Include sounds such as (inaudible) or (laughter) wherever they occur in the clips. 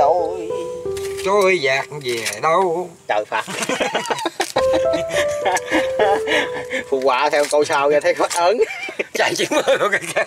trôi trôi dạt về đâu? Trời phạt phụ họa theo câu sau nghe thấy khó ớn. Chạy chỉ mơ rồi kìa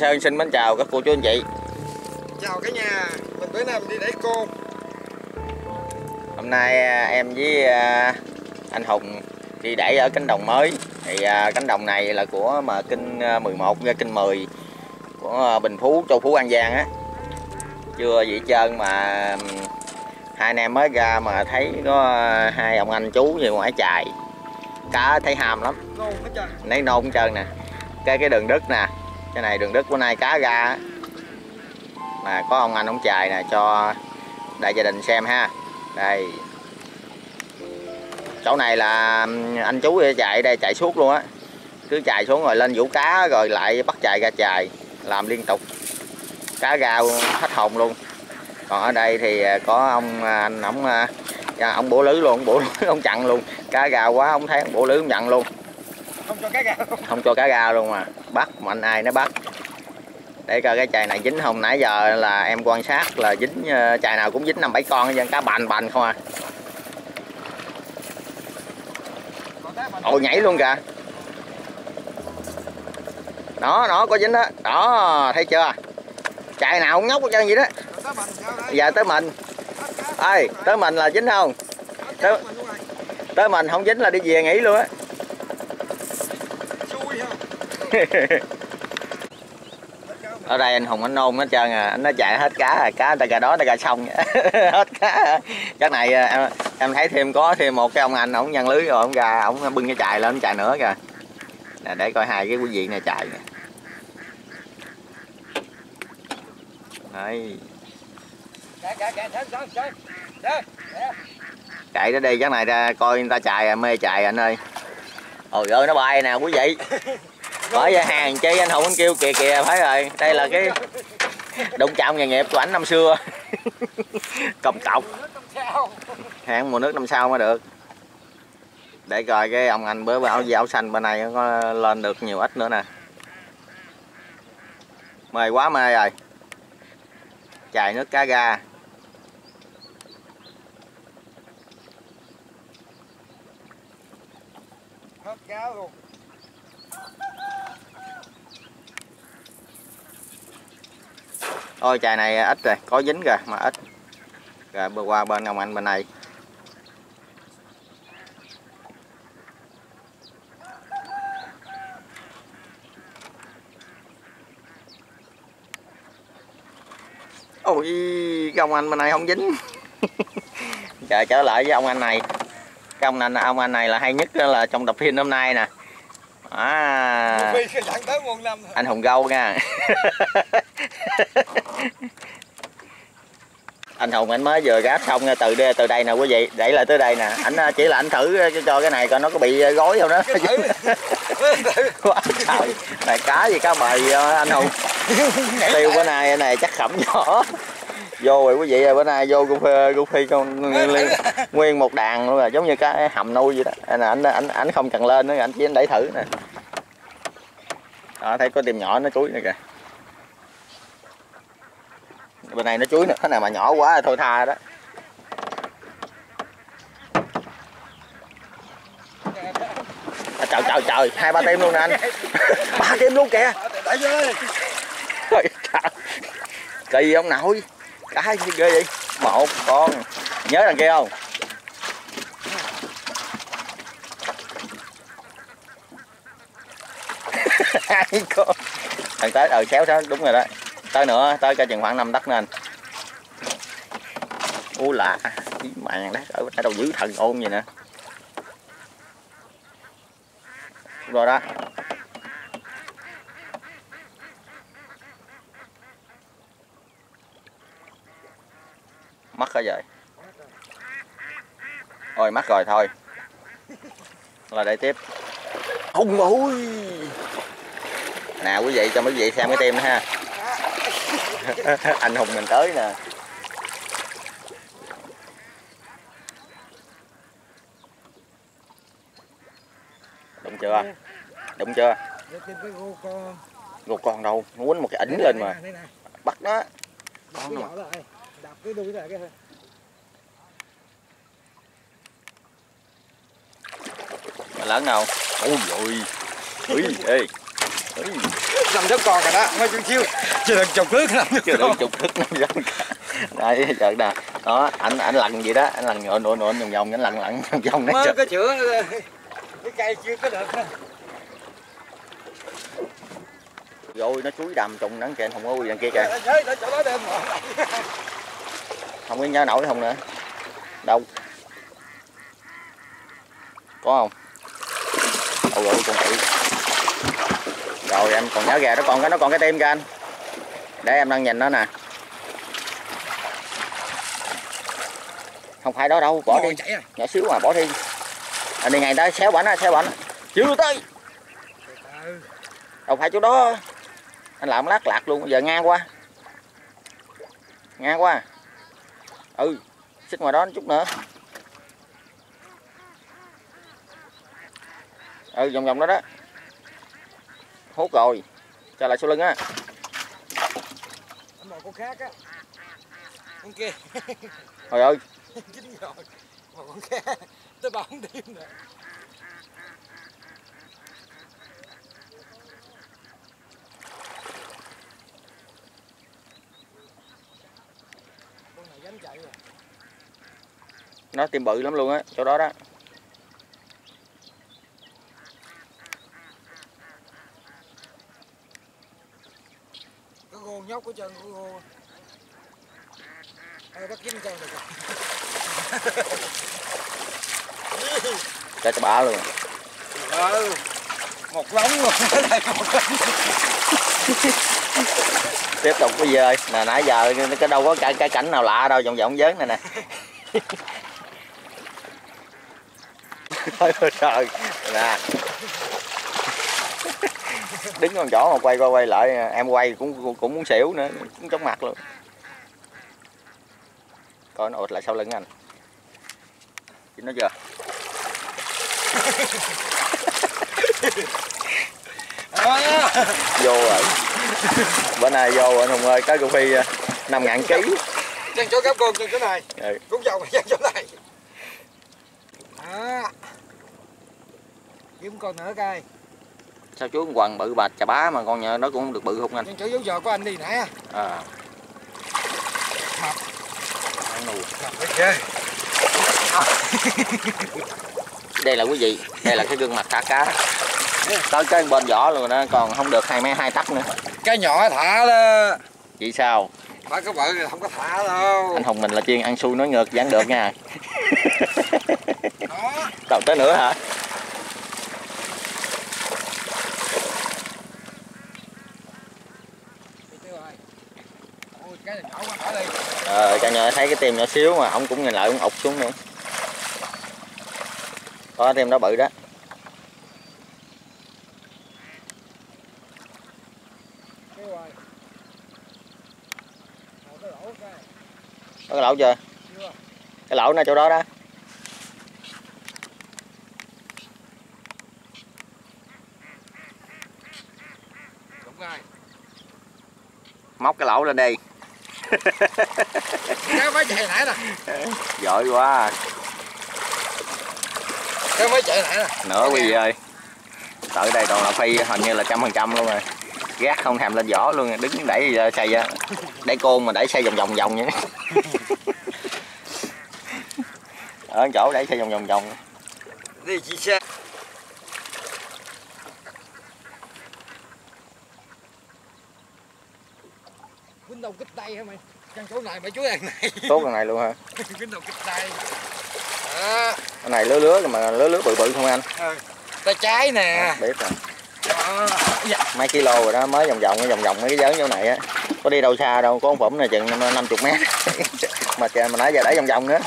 sơn xin mến chào các cô chú anh chị. Chào cả nhà mình bữa nay mình đi đẩy cô. Hôm nay à, em với à, anh Hùng đi đẩy ở cánh đồng mới. Thì à, cánh đồng này là của mà kinh à, 11 ra kinh 10 của Bình Phú Châu Phú An Giang á. Chưa gì trơn mà hai anh em mới ra mà thấy có hai ông anh chú như ngoài chài. Cá thấy ham lắm. Nôn hết trơn. Lấy nôn hết trơn nè. Cái cái đường đất nè cái này đường đất bữa nay cá ra mà có ông anh ông chài nè, cho đại gia đình xem ha. Đây. Chỗ này là anh chú chạy đây, chạy suốt luôn á. Cứ chạy xuống rồi lên vũ cá rồi lại bắt chài ra chài, làm liên tục. Cá ra hết hồn luôn. Còn ở đây thì à, có ông à, anh à, ông ông bổ lưới luôn, ông bổ lưới ông chặn luôn. Cá gà quá, ông thấy ông bổ lưới ông chặn luôn không cho cá gà không cho cá ra luôn mà. Bắt mà anh ai nó bắt. Để coi cái chài này dính không. Nãy giờ là em quan sát là dính ờ, chài nào cũng dính năm bảy con dân cá bành bành không à. Ôi nhảy luôn kìa. Đó nó có dính đó. Đó thấy chưa? Chài nào cũng nhóc hết trơn vậy đó. Giờ tới mình. Ơi tới mình là dính không? Luôn rồi tới mình không dính là đi về nghỉ luôn á (laughs) ở đây anh hùng anh nôn hết trơn à. Anh nó chạy hết cá à cá ta gà đó ta gà xong (laughs) hết cá. Cái này à, em em thấy thêm có thêm một cái ông anh ổng nhăn lưới rồi ổng ra ổng bưng cái chài lên chạy nữa kìa. Nè để coi hai cái quý vị này chạy nè. Đấy. Chạy tới đây cái này ra coi người ta chạy à, mê chạy à, anh ơi. Ôi ơi nó bay nè quý vị bởi ra hàng chi anh hùng anh kêu kìa kìa, phải rồi. Đây là cái đụng chạm nghề nghiệp của ảnh năm xưa. Cầm cọc hàng mùa nước năm sau mới được. Để coi cái ông anh bữa bảo áo xanh bên này có lên được nhiều ít nữa nè. Mê quá mê rồi. Chài nước cá ga. Hết cá luôn. Ôi chài này ít rồi, có dính rồi mà ít. Rồi bữa qua bên ông anh bên này. Ôi cái ông anh bên này không dính. (laughs) Chờ trở lại với ông anh này. Cái ông anh ông anh này là hay nhất là trong tập phim hôm nay nè. À. Anh hùng gâu nha. Anh hùng anh mới vừa gáp xong nha, từ đây từ đây nè quý vị. Đẩy lại tới đây nè. Anh à, chỉ là anh thử cho, cho cái này coi nó có bị gói không đó. (laughs) Quá trời. Này cá gì cá bời à, anh hùng (laughs) tiêu bữa nay này chắc khẩm nhỏ vô rồi quý vị ơi, bữa nay vô phi gu phi con nguyên, nguyên một đàn luôn rồi giống như cái hầm nuôi vậy đó. Anh anh anh anh không cần lên nữa anh chỉ anh đẩy thử nè đó thấy có tim nhỏ nó chuối nữa kìa. Bên này nó chuối nữa cái nào mà nhỏ quá thì thôi tha đó. À, trời trời trời hai ba tim luôn nè anh. (laughs) Ba tim luôn kìa. Trời, trời. kỳ ông nội. Cái gì ghê vậy? Một con. Nhớ đằng kia không? (laughs) hai con thằng tới ờ xéo đó đúng rồi đó. Tới nữa, tới cho chừng khoảng năm đất nên u lạ ý màng đấy ở đâu giữ thần ôn vậy nè. Rồi đó. Mất rồi. Ôi, mất rồi, thôi. Là để tiếp. Hùng ôi nè, quý vị cho quý vị xem cái tim nữa ha. Anh hùng mình tới nè. Đúng chưa? Đúng chưa? Gục con. đâu? Nó quýnh một cái ảnh lên mà. Bắt nó. Con cái nào? lại. Đập cái đuôi lại cái Mà lớn nào? Ôi rồi ui ê. Nằm đất con rồi đó, mới chút xíu. Chưa được chục nằm đất chưa được chục thức nó răng đây chợt nè đó anh anh lần gì đó anh lần nhộn nhộn nhộn vòng vòng anh lần lặn vòng vòng nó Mới cái chữa cái cây chưa có được ha. rồi nó chuối đầm trùng nắng kìa không có đằng kia kìa. Rồi. không có nhớ nổi không nữa. Đâu? Có không? Ôi ôi con tự rồi anh còn nhớ gà nó còn cái nó còn cái tim kìa anh. Để em đang nhìn nó nè. Không phải đó đâu bỏ đi. à. nhỏ xíu mà bỏ đi. Anh đi ngay tới xéo bảnh xéo bảnh chưa tới. Đâu phải chỗ đó. Anh làm lát lạc luôn giờ ngang qua. Ngang qua. Ừ xích ngoài đó chút nữa. Ừ vòng vòng đó đó hút rồi. Cho lại sau lưng á. Mồi con khác á. Con kia. Trời ơi. (laughs) Chín rồi. Mà con khác. Tới bóng tim rồi. nó tim bự lắm luôn á chỗ đó đó Cái gô nhóc của chân của gô. Ê, bắt dính chân được rồi. cho cho bả luôn Ừ. Một lóng luôn. (laughs) Cái này một lóng. (laughs) tiếp tục bây giờ nè nãy giờ cái đâu có cái, cái cảnh nào lạ đâu vòng vòng dớn này nè (laughs) Ôi trời nè đứng con chỗ mà quay qua quay lại em quay cũng cũng muốn xỉu nữa cũng chóng mặt luôn coi nó ụt lại sau lưng anh Nhìn nó chưa (laughs) vô rồi bữa nay vô anh hùng ơi cá cà phê năm ngàn ký Chân chỗ cáp con chân chỗ này. ừ. Cũng vòng chân chỗ này. À. Kiếm con nữa coi. Sao chú quần bự bạch chà bá mà con nhà nó cũng không được bự không anh chỗ dấu giờ của anh đi nè. à Mập. Ăn nù. Ok. (laughs) đây là quý vị đây là cái gương mặt thả cá tới cái bên vỏ luôn đó còn không được hai mấy hai tắc nữa Cái nhỏ thả đó. vậy sao Phải cái bự thì không có thả đâu. anh hùng mình là chuyên ăn xui nói ngược vẫn được nha Đó. còn tới nữa hả Đi tiêu rồi. Ôi cái này nhỏ quá thả đi lại thấy cái tim nhỏ xíu mà ông cũng nhìn lại, ông ụt xuống nữa. Có tim đó bự đó. Cái lỗ có cái lỗ chưa? Cái lỗ nó chỗ đó đó. Móc cái lỗ lên đi cá mới chạy nãy nè. Giỏi quá. Cá mới chạy nãy nè. Nữa quý vị ơi tới đây toàn là phi hình như là trăm phần trăm luôn rồi. Gác không thèm lên vỏ luôn đứng đẩy xây á đẩy côn mà đẩy xây vòng vòng vòng vậy. (laughs) Ở chỗ đẩy xây vòng vòng vòng. Đi chị xe quýnh đầu kích tay hả mày căn chỗ này mày chú ăn này tốt cái này luôn hả? (laughs) Quýnh đầu kích tay. Đó cái này lứa lứa mà lứa lứa bự bự không anh? Tay trái nè. Biết rồi. Đó. Dạ. mấy kilo rồi đó mới vòng vòng vòng vòng mấy cái dớn chỗ này á. Có đi đâu xa đâu có con phủng này chừng 50 mét. (laughs) Mà trời mà nãy giờ đẩy vòng vòng nữa.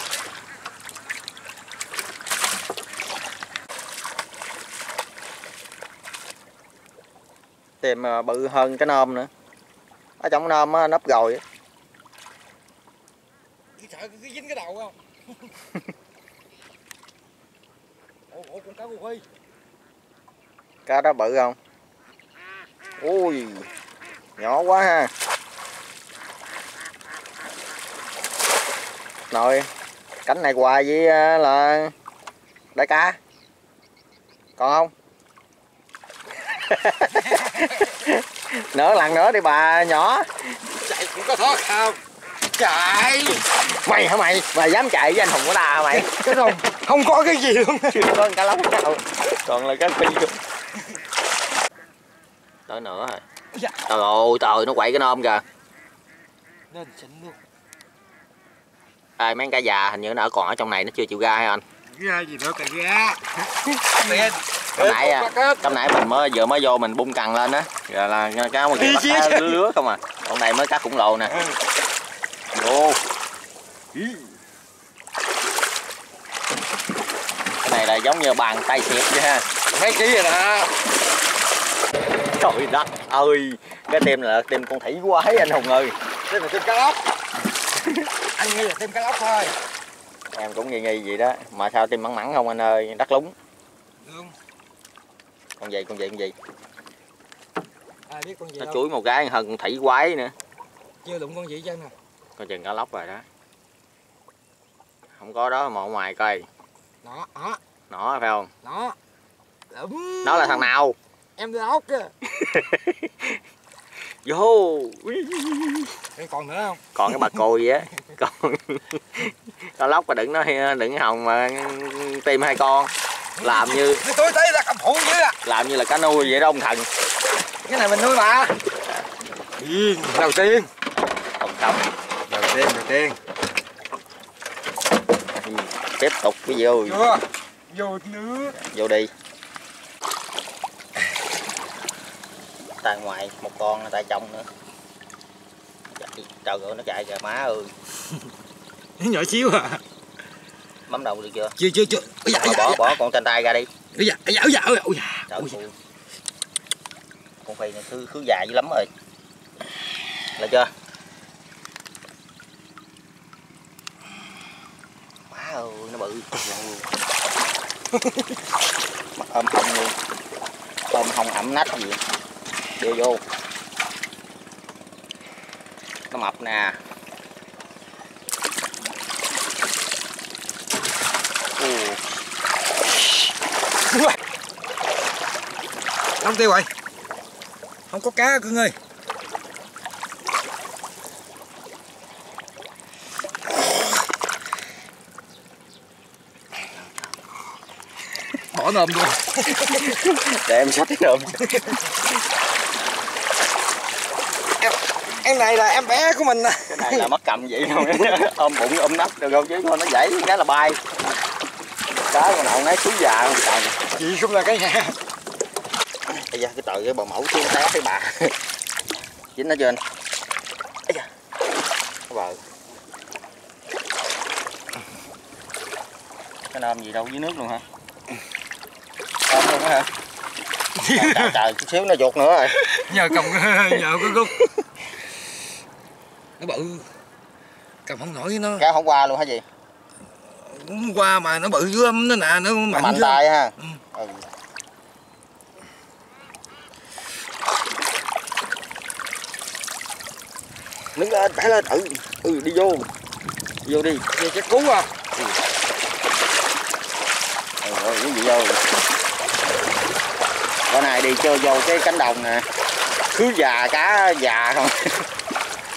Tìm ờ, bự hơn cái nôm nữa. Ở trong cái nôm á nấp rồi á. Cứ sợ cứ dính cái đầu không? (laughs) Ủa, ủa con cá cô huy. Cá đó bự không? Ui nhỏ quá ha. Rồi cánh này hoài với ờ, là đại ca? Còn không? (laughs) Nữa lần nữa đi bà nhỏ. Chạy cũng có thoát không chạy mày hả mày? Mày dám chạy với anh hùng của ta hả mày? Cái rồi. Không có cái gì luôn. Chưa có cá lóc nào còn là cá phi luôn. Tới nữa rồi. Dạ. trời ơi trời nó quậy cái nôm kìa. Nên xịn luôn. Ai mấy con cá già hình như nó ở còn ở trong này nó chưa chịu ra hay anh? Ra gì nữa cả ra. Hôm nãy à, hôm nãy mình mới vừa mới vô mình bung cần lên á. Rồi là cá một chứ. lứa lứa không à. Còn này mới cá khủng lồ nè vô cái này là giống như bàn tay xịt vậy ha. Mấy ký rồi nè trời đất ơi cái tim là tim con thủy quái anh hùng ơi. Đây là thêm cá lóc. (laughs) Anh nghĩ là thêm cá lóc thôi. Em cũng nghi nghi gì đó. Mà sao tim mặn mặn không anh ơi? Đắt lúng. Đúng. con gì con gì con gì? Ai biết con gì nó đâu. chuối một cái hơn con thủy quái nữa. Chưa đụng con gì chân nè coi chừng cá lóc rồi đó. Không có đó mà ở ngoài coi nó nó nó phải không? Nó Đúng. nó là thằng nào? Em lóc kìa. (laughs) Vô. Đây còn nữa không? Còn cái bà vậy á? (laughs) Còn cá lóc mà đừng nó đừng hồng mà tìm hai con. Làm như cái tôi thấy là cầm phụ dưới à làm như là cá nuôi vậy đó ông thần cái này mình nuôi mà. Đầu tiên. Không không đầu tiên đầu tiên. Tiếp tục cái vô. Chưa? Vô nữa vô đi. Tay ngoài một con tay trong nữa. Chạy- trời ơi nó chạy kìa má ơi. Nhỏ xíu à. Bấm đầu được chưa? Chưa chưa chưa. Ôi dạ mà ôi dạ bỏ bỏ con trên tay ra đi. Ôi dạ ôi dạ ôi dạ ôi dạ ôi dạ dạ. con phi này khứ khứ dài dữ lắm rồi. Là chưa ơi nó bự. (laughs) Mắt ôm hông luôn. Ôm hông ẩm nách gì. Đưa vô. Nó mập nè. Không tiêu rồi không có cá cưng ơi nôm luôn (laughs) để em xách cái nôm em này là em bé của mình nè. Cái này là mất cầm vậy thôi ôm bụng ôm nắp được không? Chứ thôi nó dãy cái là bay. Cá con nào nấy xuống già không trời chị cũng là cái nhà. Bây giờ cái trời cái bò mẫu xuống té cái bà. Dính nó trên da. cái bờ. Cái nôm gì đâu dưới nước luôn hả nữa hả? Trời, chút xíu nó chuột nữa rồi. Nhờ cầm (laughs) nhờ cái gốc. Nó bự. Cầm không nổi nó. Cá không qua luôn hả gì cũng qua mà nó bự dữ lắm nó nè nó mạnh, nó mạnh tay ha. Ừ. ừ. nướng lên bẻ lên. Ừ ừ đi vô. Vô đi. Vô chết cú à. Ừ. ừ, ừ, gì vô bữa này đi chơi vô cái cánh đồng nè. Cứ già cá già không? (laughs)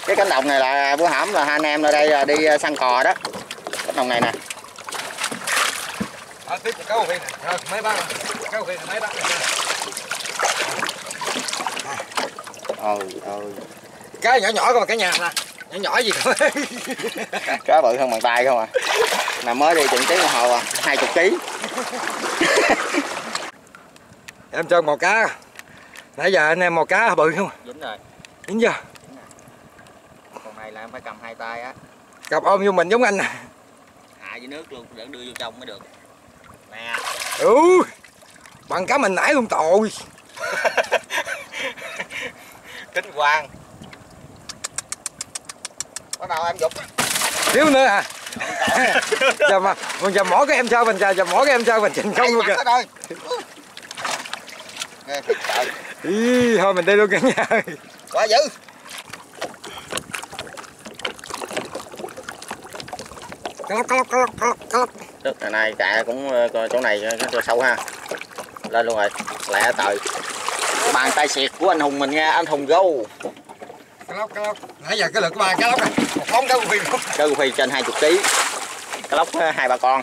Cái cánh đồng này là bữa hổm là hai anh em ở đây à, đi à, săn cò đó. Cánh đồng này nè. Ôi ôi cá nhỏ nhỏ còn cái nhà nè nhỏ nhỏ gì thôi (laughs) cá bự hơn bàn tay không à? Mà mới đi chừng tiếng một hồ à hai chục ký. (laughs) em cho mò cá. Nãy giờ anh em mò cá bự không? Dính rồi. Dính chưa? Còn này là em phải cầm hai tay á. Cầm ôm vô mình giống anh nè hạ dưới nước luôn để đưa vô trong mới được. Nè. Ừ. Bằng cá mình nãy luôn tội. (laughs) Kính quang. Bắt đầu em dục. Thiếu nữa à (laughs) giờ mà còn giờ mỏ cái em sao mình giờ giờ mỏ cái em sao mình trình không luôn kìa. Ý, thôi mình đi luôn cả nhà. Quá dữ. Cá lóc cá ngày nay cạ cũng ờ, chỗ này ờ, chỗ sâu ha. Lên luôn rồi lẹ tời. Bàn tay xẹt của anh hùng mình nha anh hùng gâu. Nãy giờ cái lượt của ba cá lóc này một món cá phi cá gù phi trên 20 kg cá lóc hai ờ, ba con.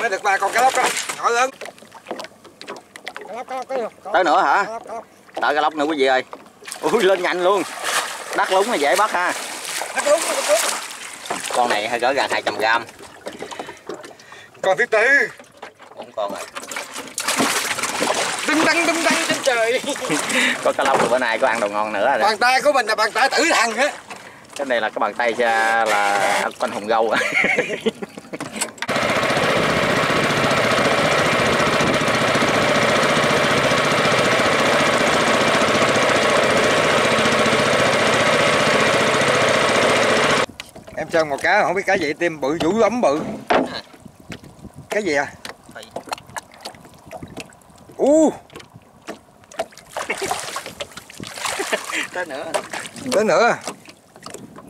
Mới được ba con cá lóc đó nhỏ lớn tới nữa hả? Đợi cá lóc nữa quý vị ơi. Ui lên nhanh luôn. Đắt lúng là dễ bắt ha. Con này hay gỡ gần 200 gram. Còn thứ tư bốn con rồi. Đứng đăng đứng đăng trên trời. (laughs) Có cá lóc bữa nay có ăn đồ ngon nữa rồi bàn tay của mình là bàn tay tử thần á. Cái này là cái bàn tay à, là anh quanh hùng gâu. (laughs) trơn một cá không biết cá gì tim bự dữ lắm bự. Cái gì à? U. Uh. (laughs) tới nữa tới nữa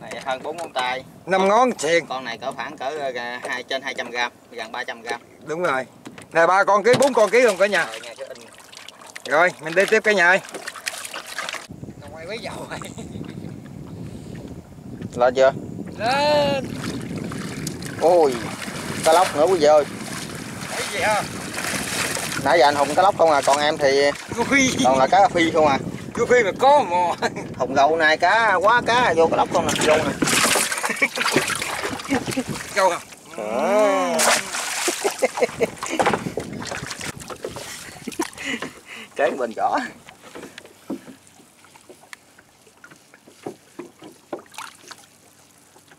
này hơn bốn ngón tay. Năm ngón xiền con này cỡ khoảng cỡ ờ, hai trên 200 g gần 300 g đúng rồi. Này ba con ký bốn con ký luôn cả nhà. Rồi, mình đi tiếp cả nhà ơi. Quay lo chưa? lên. Ôi cá lóc nữa quý vị ơi. Cái gì ha nãy giờ anh hùng cá lóc không à còn em thì phi. còn là cá phi không à? Cá phi mà có mà. Hùng gậu này cá quá cá vô cá lóc không nè vô nè. Câu ờ. không à. tráng bình rõ.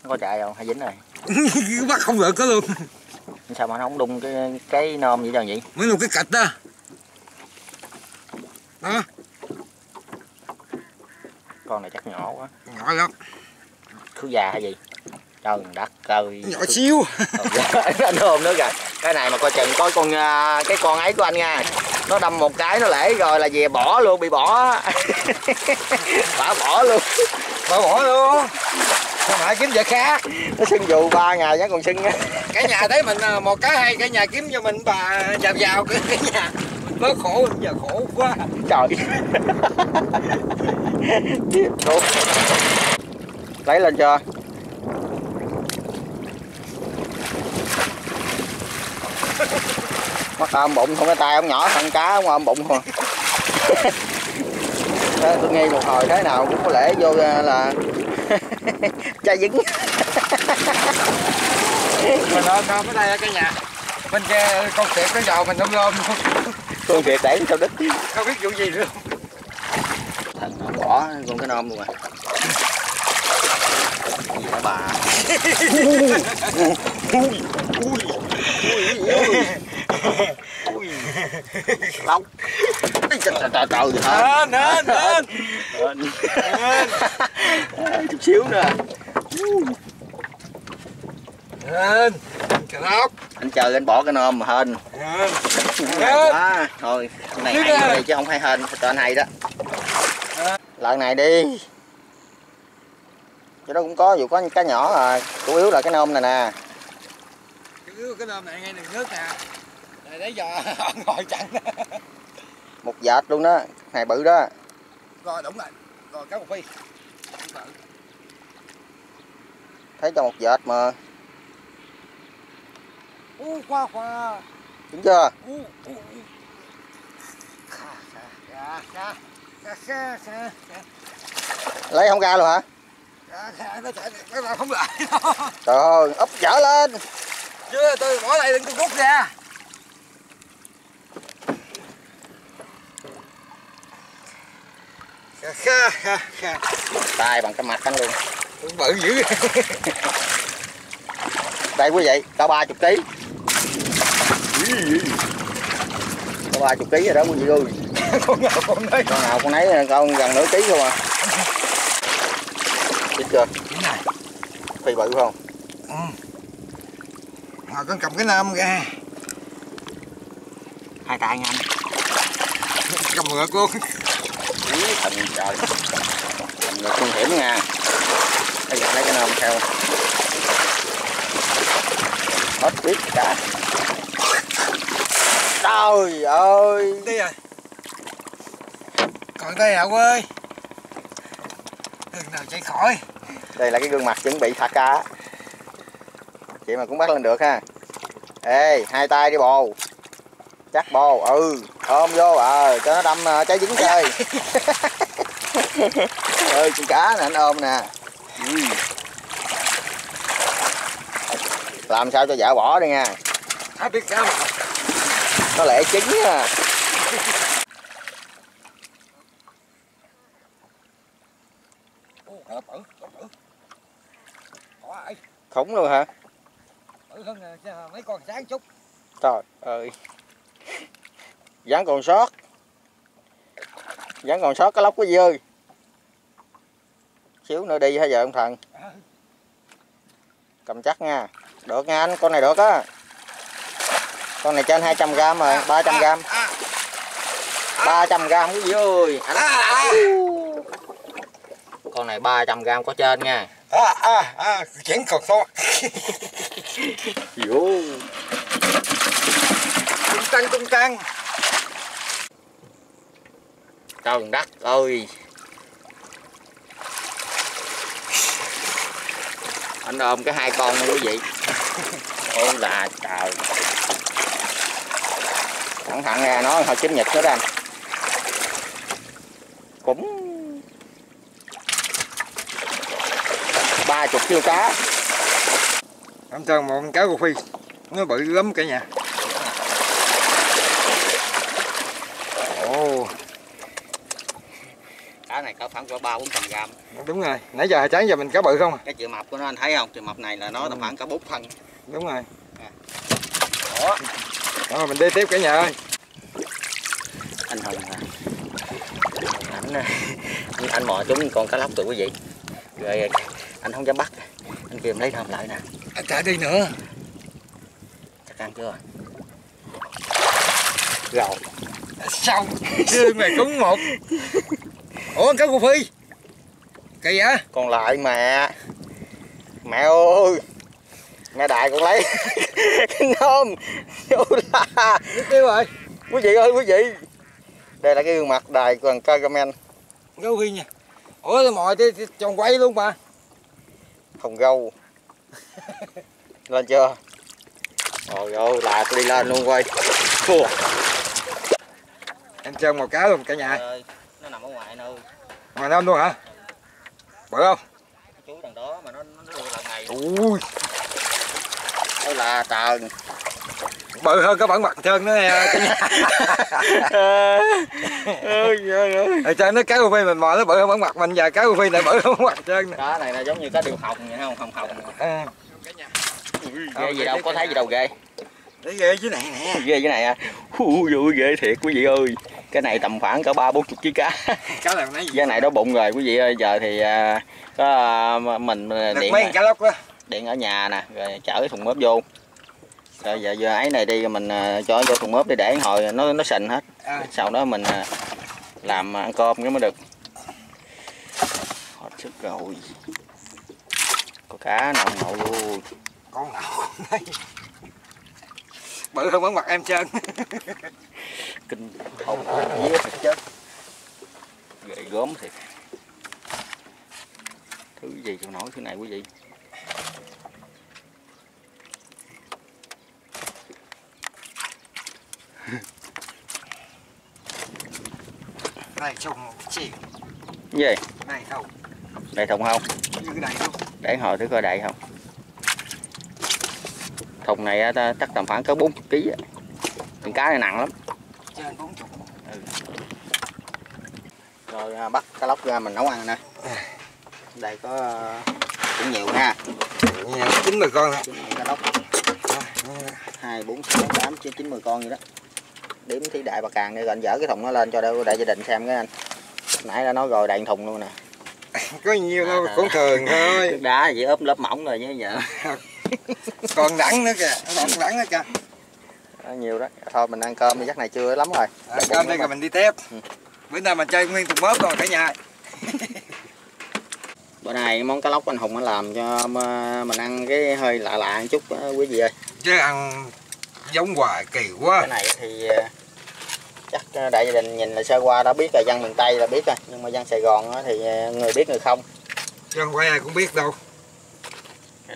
nó có chạy không hay dính rồi. (laughs) Bắt không được có luôn. Sao mà nó không đung cái cái nôm vậy đâu vậy mới đung cái cạch đó. Đó. Con này chắc nhỏ quá. Nhỏ lắm. Khứ già hay gì? Trời đất ơi. Nhỏ xíu. Anh hôm nữa kìa. Cái này mà coi chừng coi con à, cái con ấy của anh nha. Nó đâm một cái nó lễ rồi là về bỏ luôn bị bỏ. (laughs) Bỏ bỏ luôn. Bỏ bỏ luôn hồi nãy kiếm vợ khác nó sưng dù ba ngày vẫn còn sưng á. Cả nhà thấy mình à, một cái hai cả nhà kiếm cho mình bà vào vào cái (laughs) nhà. Mới khổ giờ khổ quá. Trời. Lấy lên chưa mắt ôm bụng không cái tay ông nhỏ thằng cá ông bụng không (laughs) tôi nghe một hồi thế nào cũng có lẽ vô à, là cho dính. Mình ôm không ở đây ở cái nhà. Bên kia con kiệt cái dầu mình không ôm con kiệt đẩy sao đứt. Không biết vụ gì nữa. Thành nó bỏ con cái nôm luôn à gì bà ui ui ui. Ui lóc. Trời trời trời trời. Hên hên hên chút xíu nè. Hên cà rốt. Anh chờ anh bỏ cái nôm mà hên. Quá thôi con này hay rồi chứ không hay hên tên hay đó. Lần này đi. Chỗ đó cũng có dù có cá nhỏ rồi chủ yếu là cái nôm này nè. Chủ yếu cái nôm này ngay đường nước nè. Để để giờ ngồi chặn. Một dệt luôn đó này bự đó. Rồi đúng rồi. Rồi cá một phi. Thấy cho một dệt mà. U khoa khoa. Đúng chưa? U u. Lấy không ra luôn hả? Trời ơi, úp dở lên. Chưa tôi bỏ lại đừng tôi rút ra. (laughs) Tay bằng cái mặt anh luôn. Bự dữ. (laughs) Đây quý vị, cao 30 kg. Cao 30 kg rồi đó quý vị ơi. (laughs) con nào con đấy. Con nào con nấy con gần nửa ký không à. Biết chưa? Phi bự không? Ừ. Mà con cầm cái nam ra. Hai tay nha anh. Cầm ngược luôn. Ý, trời. thành người nguy hiểm nha. Bây giờ lấy cái nôm theo. Hết biết cả. Trời ơi. Đi rồi. Còn đây hậu ơi. Đừng nào chạy khỏi. Đây là cái gương mặt chuẩn bị thả cá. Chị mà cũng bắt lên được ha. Ê, hai tay đi bồ. Chắc bồ, ừ, ôm vô, ờ, cho nó đâm uh, trái dính chơi. (laughs) ơi, con cá nè, anh ôm nè. Ừ. Làm sao cho vợ bỏ đi nha. Hả biết sao. Nó lẹ chín à. Khủng luôn hả? Nè, mấy con sáng chút. Trời ơi. Vẫn còn sót. Vẫn còn sót cái lóc cái gì ơi. Xíu nữa đi hả vợ ông thần? Cầm chắc nha. Được nha anh, con này được á. Con này trên 200 gram rồi, 300 gram. À, 300 gram quý vị ơi. Anh... Con này 300 gram có trên nha. à, à, à, vẫn còn sót. Vô. Tung tăng, tung tăng. Trời đất ơi. Anh ôm cái hai con nha quý vị. (laughs) Ôi là trời. Cẩn thận ra nó hơi chín nhật nữa đó anh. Cũng ba chục kilo cá. Em cho một con cá rô phi. Nó bự lắm cả nhà. Ồ, Cá này có khoảng ba bốn trăm gram. đúng rồi. Nãy giờ sáng giờ mình cá bự không à? Cái chữ mập của nó anh thấy không? Chữ mập này là nó tầm khoảng cả bốn phân. Đúng rồi. Đó. Rồi mình đi tiếp cả nhà ơi. anh hùng à ảnh à, anh, mò trúng con cá lóc tụi quý vị rồi anh không dám bắt anh em lấy thơm lại nè Anh trả đi nữa. chắc ăn chưa rồi Xong. Chứ mày cúng một. Ủa con cá rô phi. Kỳ vậy? còn lại mẹ mẹ ơi mẹ đại con lấy (laughs) cái nôm vô la tiêu rồi. quý vị ơi quý vị đây là cái gương mặt đài còn comment Cá rô phi nha. Ủa mồi thì, tròn quay luôn mà. hồng gâu (laughs) lên chưa rồi ơi là tôi đi lên luôn quay. Em chơi một cá luôn cả nhà. ơi nó nằm ở ngoài nơi Ngoài năm luôn hả? Bự không? chú đằng đó mà nó nó đưa lần này Ui, đây là trời bự hơn cái bản mặt trơn nữa ơi. Trên nó cá rô phi mình mò nó bự hơn bản mặt mình giờ cá rô phi này bự hơn bản mặt trơn nè. cá này là giống như cá điều hồng vậy không? Hồng hồng. À, ghê gì đâu có thấy gì đâu ghê để ghê chứ này nè. ghê cái này à. Ui, ui, ghê thiệt quý vị ơi. Cái này tầm khoảng cỡ ba bốn chục ký cá Cá này nãy cái này đó bụng rồi quý vị ơi. Giờ thì à, có à, mình à, Được điện mấy cá lóc đó. điện ở nhà nè rồi chở thùng mớp vô. Rồi giờ giờ ấy này đi mình à, cho vô thùng mớp đi để hồi nó nó sình hết. À. sau đó mình à, làm ăn cơm cái mới được. Hết sức rồi. Cá nậu nậu luôn? Con nào bự hơn bắn mặt em (laughs) trơn kinh hồn vía thật chết ghê gớm thiệt. Thứ gì chịu nổi thứ này quý (laughs) vị này trồng chỉ gì? Này không đầy thùng không? Như cái này luôn. Để hồi thử coi đầy không thùng này á, ta- chắc tầm khoảng cỡ 40 kg á. con cá này nặng lắm. Trên bốn chục rồi à, bắt cá lóc ra mình nấu ăn nè. Đây có à, cũng nhiều ha. Nhà chín mười con cá lóc. Hai bốn sáu tám chín chín mười con gì đó. Đếm thí đại bà càng để gần dở cái thùng nó lên cho đại, đại gia đình xem cái anh. Nãy đã nói rồi đầy thùng luôn nè. (laughs) Có nhiều đâu, cũng thường thôi. Đá chỉ ốp lớp mỏng rồi chứ giờ (laughs) (laughs) Còn đắng nữa kìa, còn đắng nữa kìa. Đó, nhiều đó. Thôi mình ăn cơm chắc này chưa lắm rồi. À, Cơm đây rồi. mình đi tiếp. Ừ. Bữa nay mình chơi nguyên thùng mớp rồi cả nhà. (laughs) Bữa nay món cá lóc anh hùng nó làm cho mà- mình ăn cái hơi lạ lạ một chút á, quý vị ơi. Chứ ăn giống hoài kỳ quá. Cái này thì ờ, chắc ờ, đại gia đình nhìn là sơ qua đã biết rồi dân miền tây là biết rồi. Nhưng mà dân sài gòn thì ờ, người biết người không. Chứ không phải ai cũng biết đâu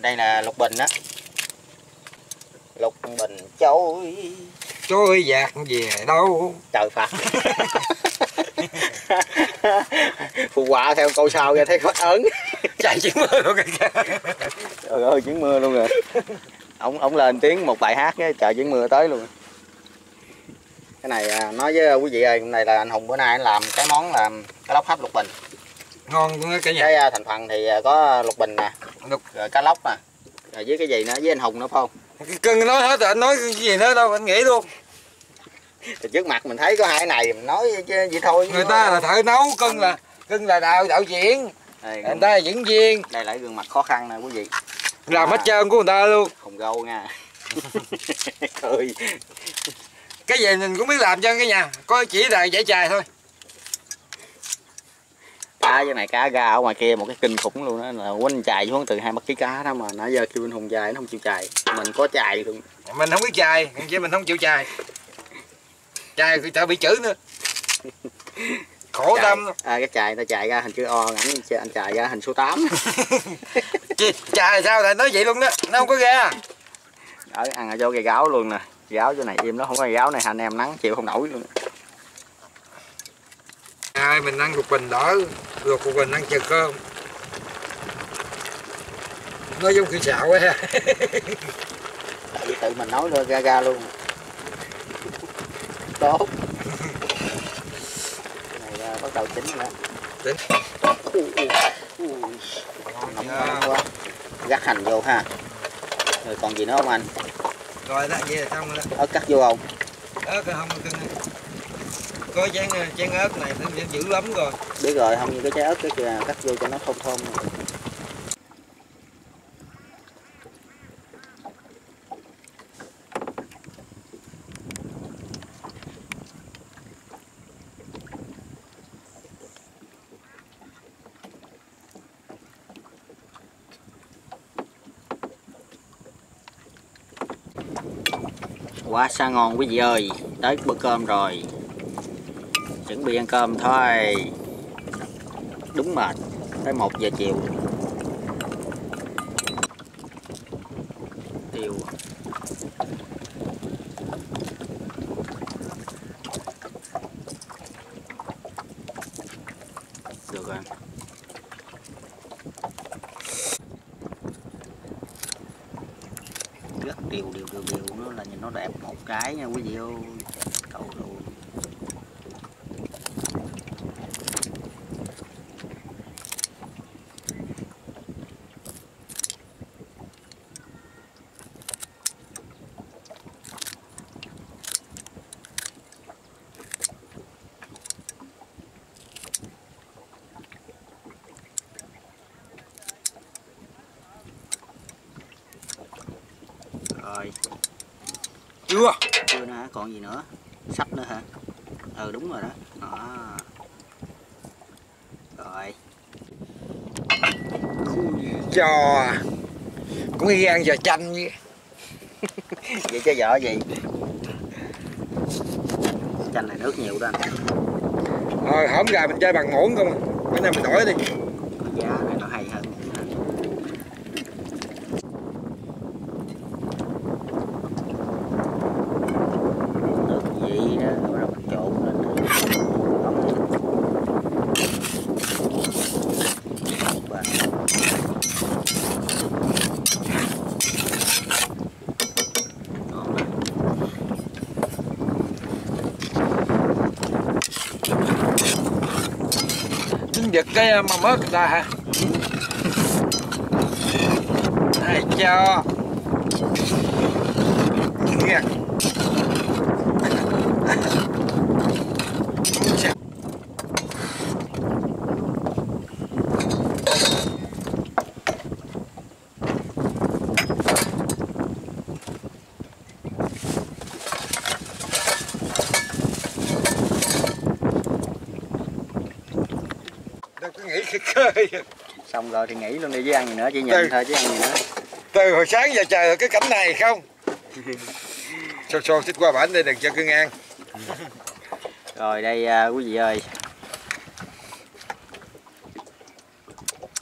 đây là lục bình á. Lục bình trôi Trôi dạt về đâu? Trời phạt. Phụ họa theo câu sau ra thấy phát ớn Chạy chỉ mưa luôn kìa. Trời ơi chuyến mưa luôn rồi. Ông ông lên tiếng một bài hát cái trời chuyến mưa tới luôn. Cái này à, nói với quý vị ơi cái này là anh hùng bữa nay anh làm cái món làm cá lóc hấp lục bình. Ngon luôn á cả nhà. Cái à, thành phần thì à, có lục bình nè Lục. rồi cá lóc nè rồi với cái gì nữa? Với anh hùng nữa không? Cái Cưng nói hết rồi, anh nói cái gì nữa đâu, anh nghĩ luôn. Thì trước mặt mình thấy có hai cái này mình nói vậy thôi. Người ta là thợ nấu, cưng là cưng là đạo đạo diễn. Đây, Người ta là diễn viên. Đây cái gương mặt khó khăn nè quý vị. Làm hết trơn của người ta luôn. Hùng gâu nha. (laughs) Cười. Cái gì mình cũng biết làm cho cái nhà Có chỉ là giải chài thôi cá cái này cá ra ở ngoài kia một cái kinh khủng luôn đó là quanh chài xuống từ hai bắt ký cá đó mà nãy giờ kêu anh hùng chài nó không chịu chài. Mình có chài luôn Mình không biết chài, chứ mình không chịu chài. Chài thì ta bị chữ nữa. Khổ Chài- tâm. À, cái chài ta chài ra hình chữ o ảnh anh chài ra hình số 8 (laughs) Chi- Chài sao? Lại nói vậy luôn đó Nó không có ra. Ở ăn ở chỗ cây gáo luôn nè. Gáo chỗ này im nó không có gáo này anh em nắng chịu không nổi luôn Ai mình ăn cục bình đỏ Rồi cục bình ăn chờ cơm. Nó giống khi xạo quá ha. Tự mình nói ra ra luôn. Tốt. Này à, bắt đầu chín rồi đó. Chín. Nóng quá. Gắt hành vô ha. Rồi còn gì nữa không anh? Rồi đó, vậy là xong rồi đó. Ớt cắt vô không? Ớt rồi không cưng có chén ờ, chén ớt này nó dữ lắm rồi. Biết rồi, không như cái trái ớt cái kìa, cắt vô cho nó thơm thơm. Quá xa ngon quý vị ơi, tới bữa cơm rồi chuẩn bị ăn cơm thôi. Đúng mệt, tới 1 giờ chiều. Tiêu à. được rồi. Rất điều điều điều điều nó là nhìn nó đẹp một cái nha, quý vị ơi. Cầu luôn rồi chưa chưa nữa hả còn gì nữa? Sắp nữa hả? Ừ đúng rồi đó. Đó. Rồi. Giò cũng y ăn giờ chanh vậy. (laughs) Vậy chứ vợ gì chanh này nước nhiều đó anh. Rồi hổm gà mình chơi bằng muỗng không? Bữa nay mình đổi đi Còn giá này nó hay hơn nước gì đó rồi mình trộn lên Và ngon lắm. tính giật cái mà mớt ra hả? Này cho nghe đâu có nghĩ cái cơ xong rồi thì nghỉ luôn đi chứ ăn gì nữa? Chỉ nhìn Ừ. thôi chứ ăn gì nữa? từ hồi sáng giờ trời cái cảnh này không? (laughs) Xô xô xích qua bển đây đừng cho cưng ăn rồi đây à, quý vị ơi.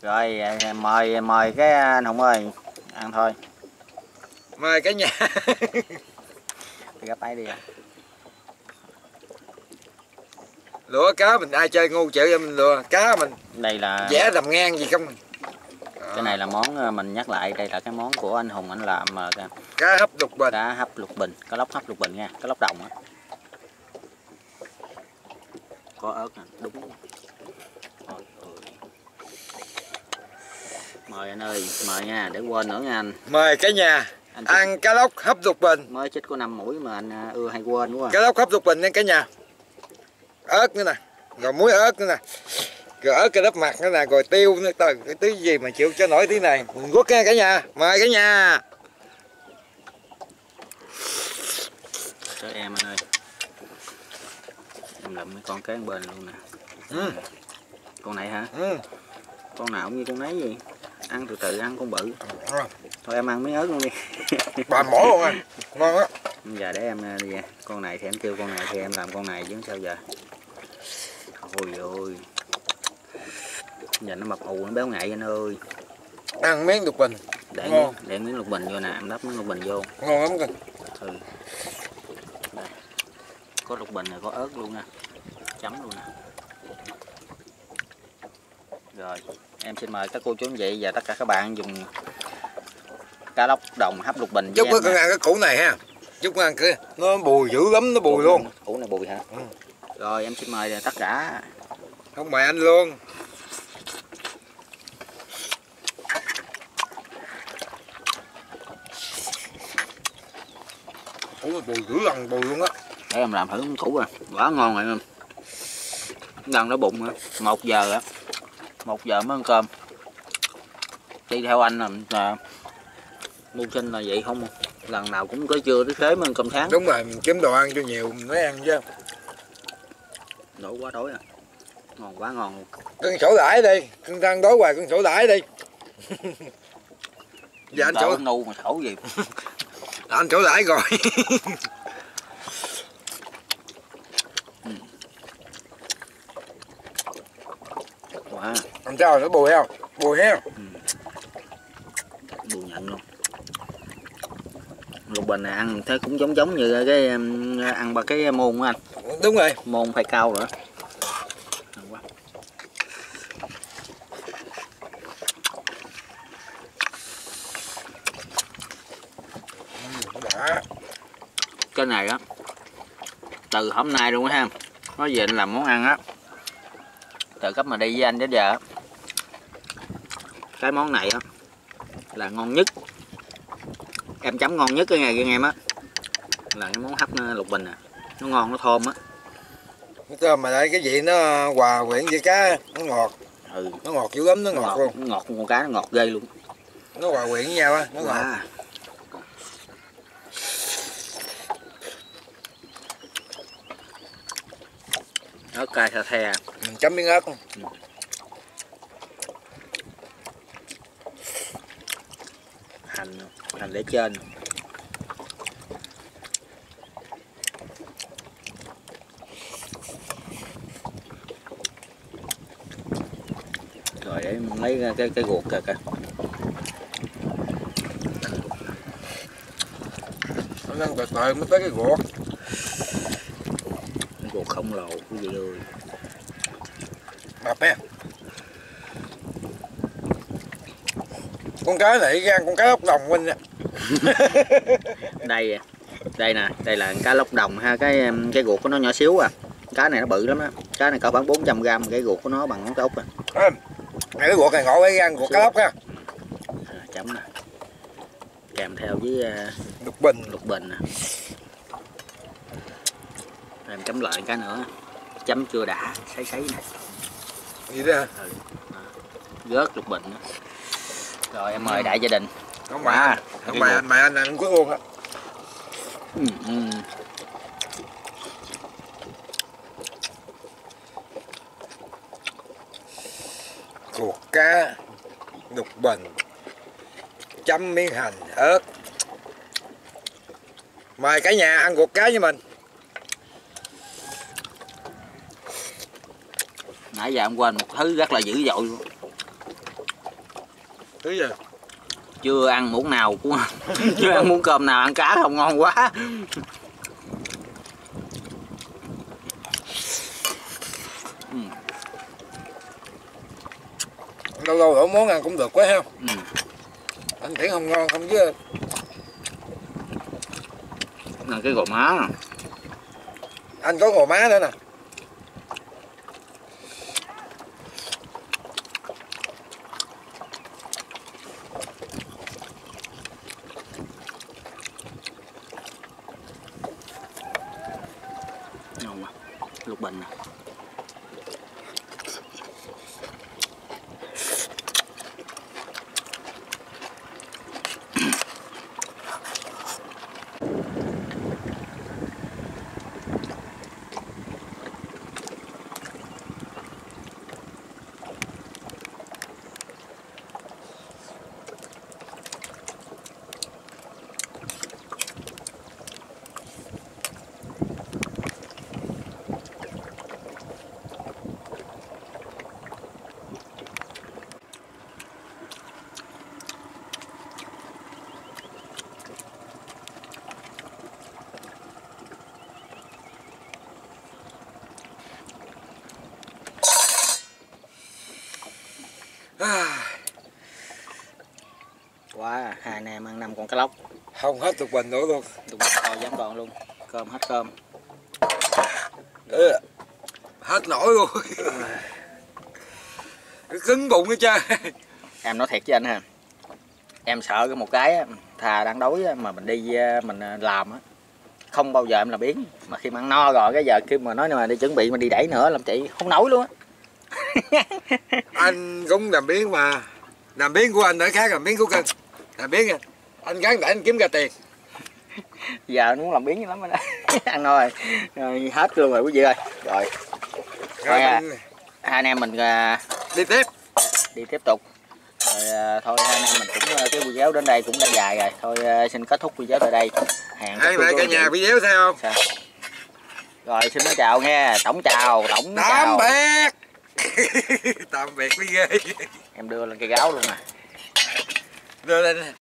Rồi à, mời mời cái anh hùng ơi ăn thôi. Mời cả nhà. Gấp tay đi à. Lúa cá mình ai chơi ngu chịu cho mình lừa. Cá mình đây là vẽ làm ngang gì không cái này là món à, mình nhắc lại đây là cái món của anh hùng anh làm mà cá- hấp đục bình. Cá hấp lục bình cá lóc hấp lục bình nha cá lóc đồng á. Có ớt nè đúng. Ôi, mời anh ơi mời nha để quên nữa nha anh. Mời cả nhà anh ăn cá lóc hấp đục bình. Mới chích có 5 mũi mà anh à, ưa hay quên quá à. cá lóc hấp đục bình nha cả nhà ớt nữa nè. Rồi muối ớt nữa nè. Rồi ớt cái lớp mặt nữa nè rồi tiêu nữa. Trời cái tí gì mà chịu cho nổi tí này. Mình quất nha cả nhà. Mời cả nhà. Cho em anh ơi. Em lụm mấy con cá bên luôn nè. Ừ. con này hả? Ừ. con nào cũng như con nấy gì ăn từ từ ăn con bự. Rồi, thôi em ăn miếng ớt luôn đi. (laughs) Bà mổ luôn anh. Ngon á. Giờ để em à, đi con này thì em kêu con này thì em làm con này chứ sao giờ ôi ôi giờ nó mập ù nó béo ngậy anh ơi. Ăn miếng đục bình. Để miếng, để miếng lục bình vô nè em đắp miếng lục bình vô. Ngon lắm kìa. Ừ. Đây. Có lục bình này có ớt luôn nè. Chấm luôn nè. Rồi em xin mời các cô chú anh chị và tất cả các bạn dùng cá lóc đồng hấp lục bình con nè. ăn cái củ này ha. Chút ăn cái nó bùi dữ lắm nó bùi luôn. củ này bùi hả? Ừ. rồi em xin mời tất cả. Không mời anh luôn. Này bùi dữ lần bùi luôn á. Để em làm thử củ à quá ngon rồi em gần nó bụng á. Một giờ á. Một giờ mới ăn cơm. Đi theo anh là, là mưu sinh là vậy không? Lần nào cũng tới trưa tới thế mới ăn cơm sáng. Đúng rồi mình kiếm đồ ăn cho nhiều mình mới ăn chứ đổ quá đói à. Ngon quá ngon. Cưng sổ đãi đi cưng đang đói hoài cưng sổ đãi đi. (laughs) Dạ anh sổ nu mà khẩu gì. (laughs) Anh sổ đãi rồi. (laughs) Quá. Làm sao nó bùi không bùi ha bù nhận luôn lục bình này ăn thấy cũng giống giống như cái ăn ba cái môn của anh. Đúng rồi. Môn phải cao nữa cái này á từ hôm nay luôn á ha. Nói về anh làm món ăn á. Từ cấp mà đi với anh đến giờ cái món này á là ngon nhất em chấm ngon nhất cái ngày với em á. Là cái món hấp lục bình nè nó ngon nó thơm á. Cái mà đây cái vị nó hòa quyện với cá nó ngọt. Ừ. Nó ngọt dữ lắm nó nó ngọt ngọt luôn. nó ngọt con cá nó ngọt ghê luôn. Nó hòa quyện với nhau á nó ngọt. Wow. ớt cay sa the. Mình chấm miếng ớt hành để trên. Rồi để mấy cái cái, ruột kìa kìa nó đang từ từ mới tới cái ruột cái ruột khổng lồ quý vị ơi mập ha con cái này gan con cái ốc đồng huynh nè (laughs) đây đây nè đây là cá lóc đồng ha cái cái ruột của nó nhỏ xíu à. Cá này nó bự lắm á cá này cỡ khoảng 400 gram cái ruột của nó bằng ngón cái út à. Cái ruột này ngộ với gan ruột cá lóc ha. À chấm nè. Kèm theo với uh, lục bình. lục bình nè. Em chấm lại cái nữa. Chấm chưa đã sấy sấy nè gì đó hả? Gớt lục bình nữa. rồi em mời đại gia đình không bài cái không ruột. anh bài anh ăn có luôn á ừ, ừ. ruột cá lục bình chấm miếng hành ớt mời cả nhà ăn ruột cá với mình nãy giờ em quên một thứ rất là dữ dội luôn. thứ gì chưa ăn muỗng nào cũng (laughs) chưa ăn muỗng cơm nào ăn cá không ngon quá. Lâu lâu đổi món ăn cũng được quá ha. Ừ. anh thấy không ngon không chứ. Là cái gò má. Nè. anh có gò má nữa nè ngon quá lục bình nè à, quá hai anh em ăn năm con cá lóc. Không hết lục bình nữa luôn. Lục bình to dám còn luôn. Cơm hết cơm. Ừ, hết nổi luôn. Cứng bụng hết trơn em nói thiệt với anh ha. Em sợ cái một cái thà đang đói mà mình đi ờ, mình ờ, làm á. Không bao giờ em làm biến mà khi mà ăn no rồi cái giờ khi mà nói mà đi chuẩn bị mà đi đẩy nữa làm chị không nổi luôn á. Anh cũng làm biến mà. Làm biến của anh ở khác làm biến của cưng làm biến nha anh gắn để anh kiếm ra tiền. (laughs) Giờ anh muốn làm biến lắm rồi đó. (laughs) Ăn no rồi. hết luôn rồi quý vị ơi. Rồi. Rồi Thôi à. hai anh em mình ờ, đi tiếp. đi tiếp tục. Rồi ờ, thôi hai anh em mình cũng ờ, cái video đến đây cũng đã dài rồi. Thôi ờ, xin kết thúc video tại đây. Hẹn mẹ cô cả nhà anh video thấy không? Sao? rồi xin nói chào nghe. Tổng chào tổng tạm chào. biệt. (laughs) Tạm biệt với ghê. Em đưa lên cây gáo luôn nè. đưa lên